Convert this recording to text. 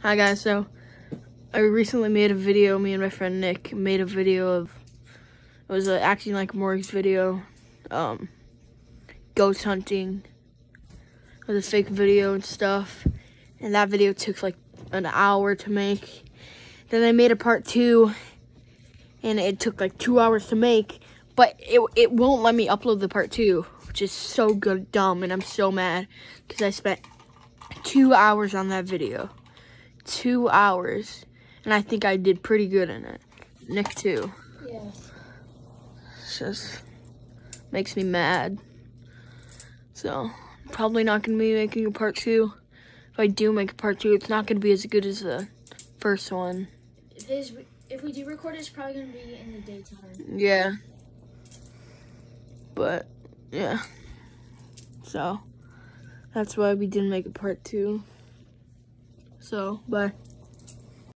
Hi guys, so I recently made a video, me and my friend Nick made a video of, it was a acting like Morgz video, um, ghost hunting, it was a fake video and stuff, and that video took like an hour to make. Then I made a part two, and it took like two hours to make, but it, it won't let me upload the part two, which is so good, dumb, and I'm so mad, because I spent two hours on that video two hours, and I think I did pretty good in it. Nick too. Yeah. It's just makes me mad. So probably not gonna be making a part two. If I do make a part two, it's not gonna be as good as the first one. This, if we do record, it's probably gonna be in the daytime. Yeah. But yeah. So that's why we didn't make a part two. So bye.